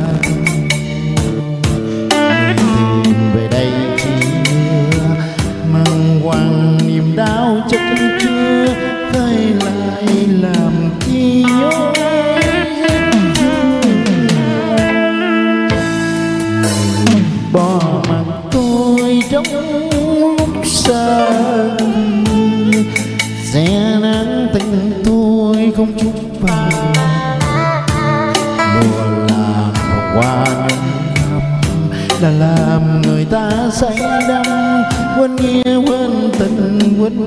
time. Là làm người ta say đắm quên nghĩa quên tình quên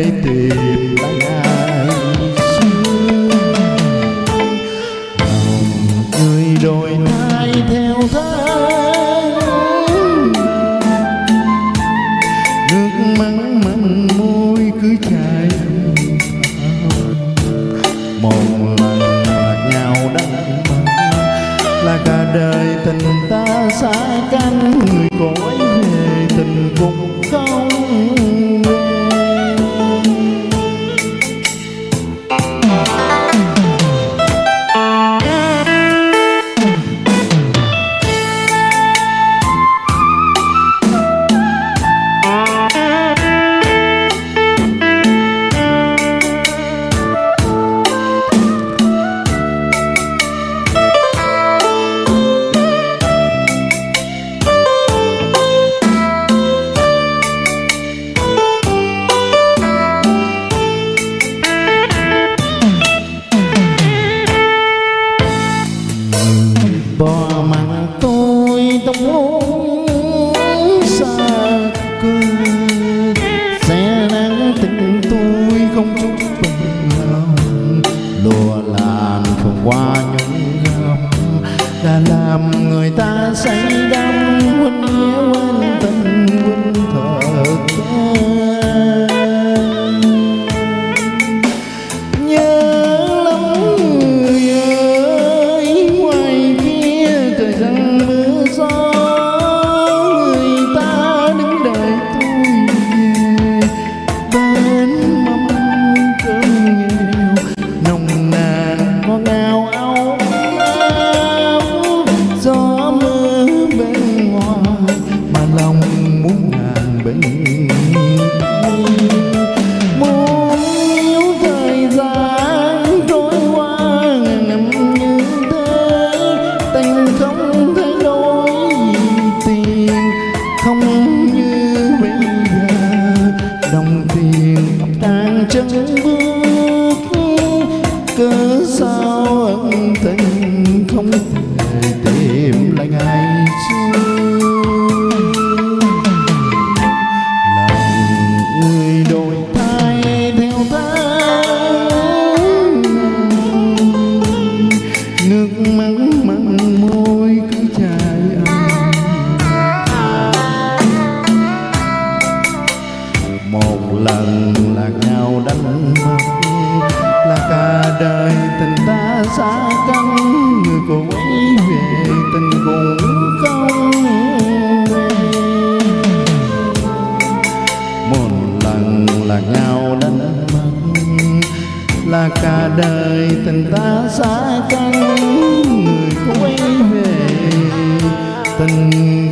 để tìm lại ai xưa người đổi thay theo tháng nước mắt mặn môi cứ chảy một lần lạc nhau đắng là cả đời tình ta xa cách người cõi về tình cũng không Bastante lạc nhau đánh mất là cả đời tình ta xa cách, người quay về tình